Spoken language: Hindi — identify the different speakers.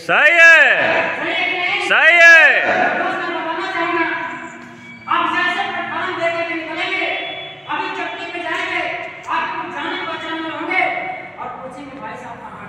Speaker 1: सही है। सही है। अभी चक्की पे जाएँगे आपको जाने पहचाने होंगे और पूछेंगे भाई साहब